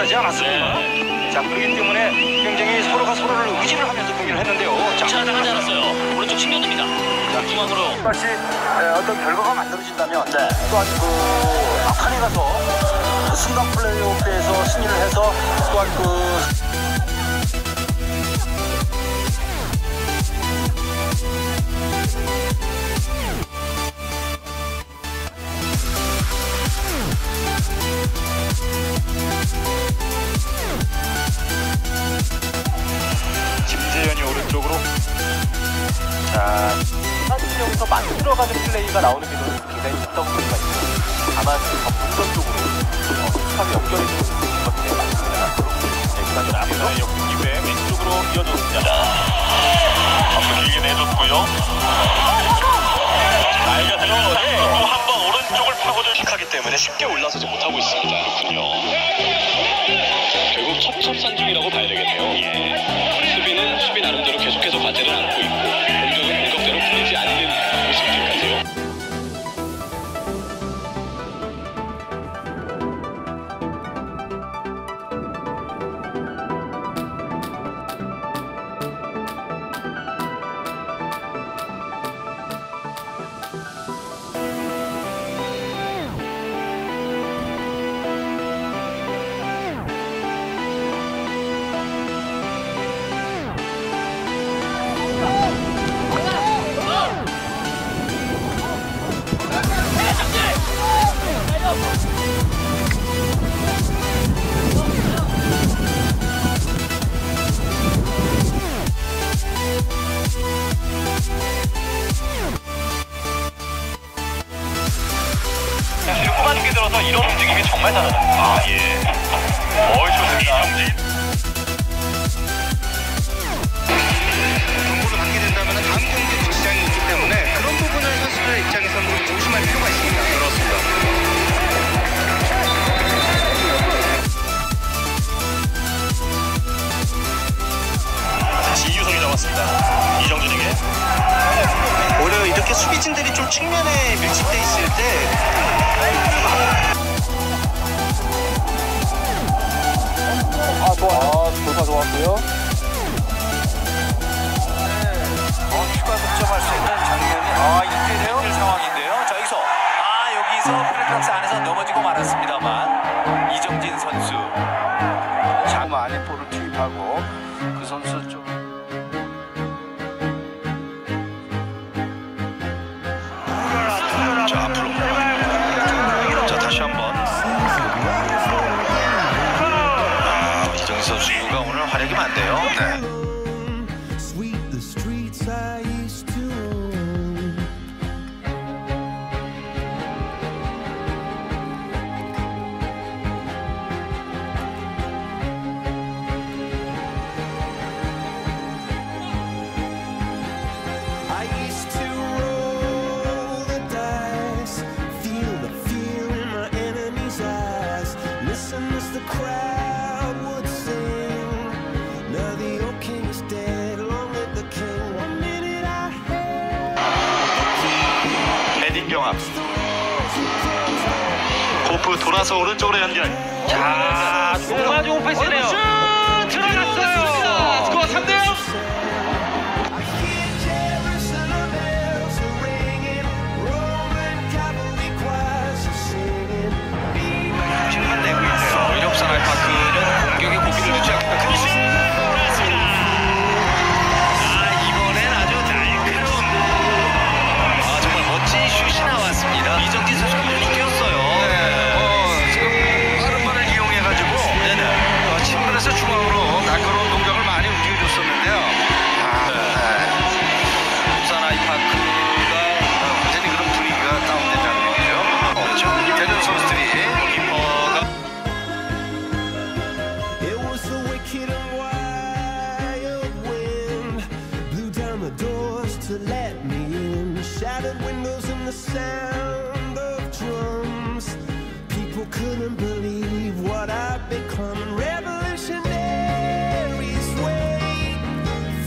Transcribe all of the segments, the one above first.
비슷하지 않았습니까? 자 그렇기 때문에 굉장히 서로가 서로를 의지를 하면서 경기를 했는데요. 자, 차 나가지 않았어요. 오른쪽 측면입니다. 중앙으로 다시 에, 어떤 결과가 만들어진다면 또한 그 막판에 가서 그 순간 플레이오프에서 승리를 해서 또한 그 기회 왼쪽으로 이어졌습니다. 앞서 길게 내줬고요. 알겠어요. 또한번 오른쪽을 파고들 하기 때문에 쉽게 올라서지 못하고 있습니다. 그렇군요. 결국 첩첩산중이라고 봐야 되겠네요. 예. 수비는 수비 나름대로 계속해서 과제를 안고 있고 후반기 들어서 이런 움직임이 정말 잘하다. 아, 예. 어이, 좋습니다. 이정진. 경고를 받게 된다면 다음 경기 지장이 있기 때문에 그런 부분을 선수들 입장에서는 조심할 필요가 있습니다. 그렇습니다. 다시 이유성이 잡았습니다. 이정진에게. 오히려 이렇게 수비진들이 좀 측면에 밀집돼 있을 때 아, 좋아. 아, 돌파 좋았고요. 어, 추가 득점할 수 있는 장면이 아 이렇게 되는 상황인데요. 자 여기서 아 여기서 필리핀스 안에서 넘어지고 말았습니다만 이정진 선수 자금 안에 볼을 투입하고 그 선수 좀 선수가 오늘 활약이 많네요. 네. 호프 돌아서 오른쪽으로 연결. 자, 정말 좋은 패스네요. 들어갔어요. 스코어 3대 0. the doors to let me in, shattered windows and the sound of drums. People couldn't believe what I'd become. Revolutionaries wait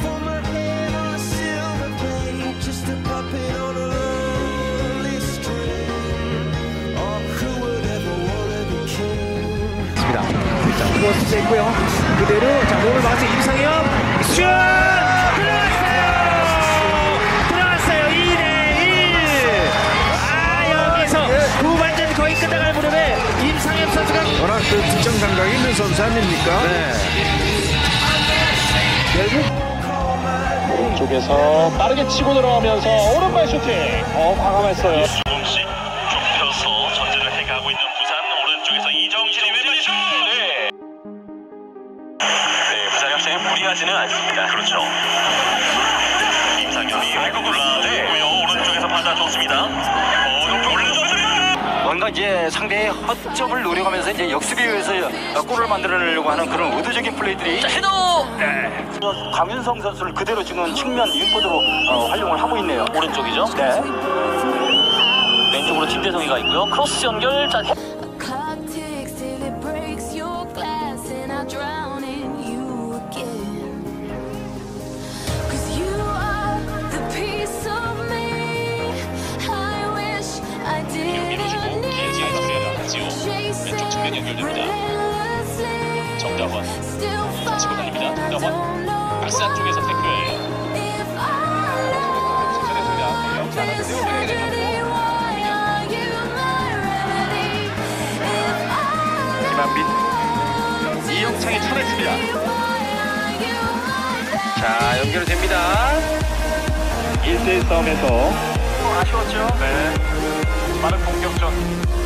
for my head on a silver plate, just a puppet on a lonely string. Oh, who would ever want to be king? 그대로 자 몸을 슛! 워낙 그 득점 감각이 있는 선수 아닙니까? 오른쪽에서 빠르게 치고 들어가면서 오른발 슈팅. 어, 과감했어요. 조금씩 좁혀서 전제를 해가고 있는 부산 오른쪽에서 이정진이 왼발 슛! 네. 네, 부산 학생이 무리하지는 않습니다. 그렇죠. 임상현이 외국 올라오고요. 오른쪽에서 받아줬습니다. 뭔가 이제 상대의 허점을 노려가면서 이제 역습에 의해서 골을 만들어내려고 하는 그런 의도적인 플레이들이 헤더! 네. 강윤성 선수를 그대로 지금 측면 윙포드로 어, 활용을 하고 있네요. 오른쪽이죠? 네. 왼쪽으로 김대성이가 있고요. 크로스 연결. 자, Clock 1대1 싸움에서 아쉬웠죠? 네. 빠른 공격전.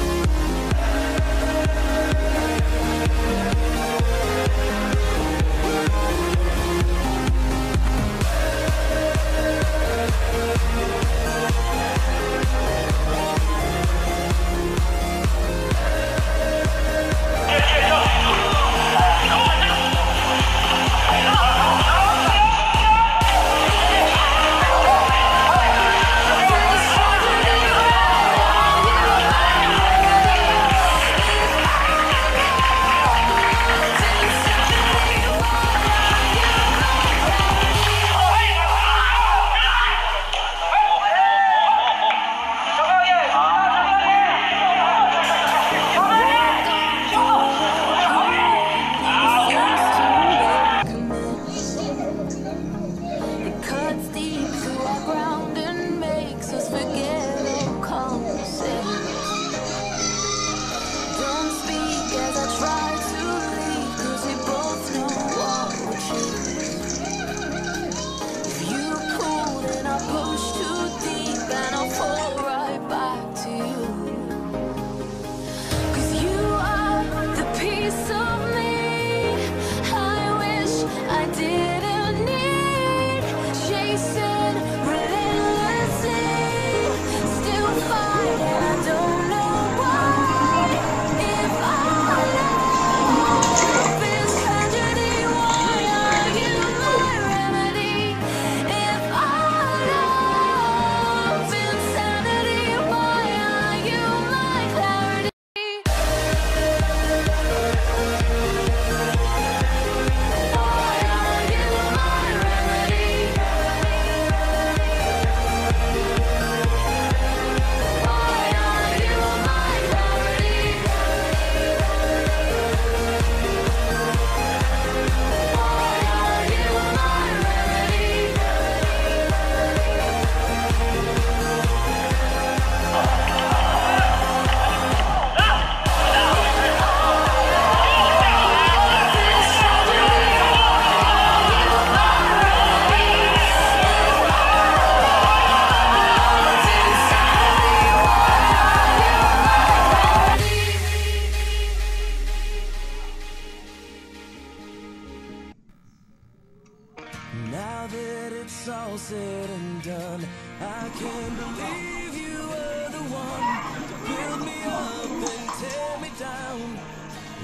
And done, I can't believe you were the one to build me up and tear me down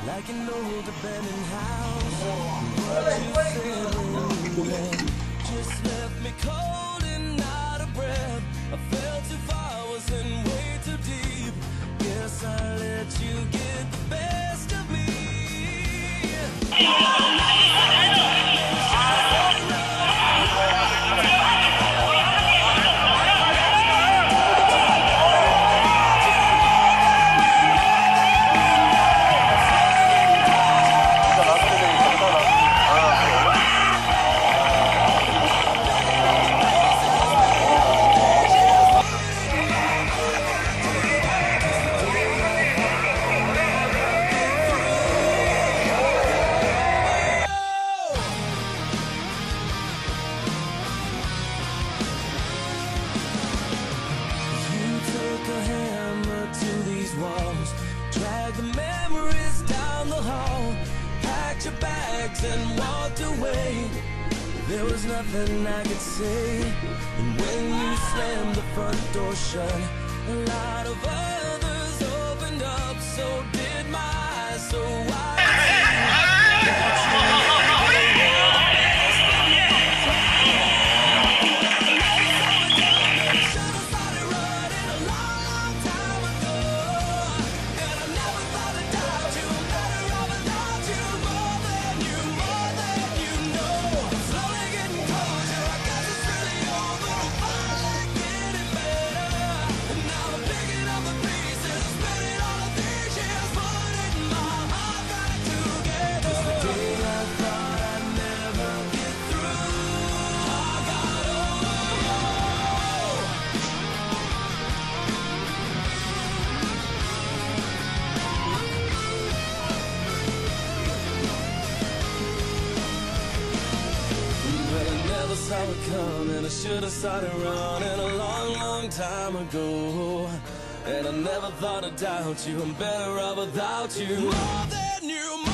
like an old abandoned house. What you said just left me cold and out of breath. I fell too far, was in way too deep. Guess I let you get the best of me. And walked away. There was nothing I could say. And when you slammed the front door shut, a lot of others opened up. So did my eyes. So I. never saw it coming. I should have started running a long, long time ago. And I never thought I'd doubt you. I'm better off without you. More than you,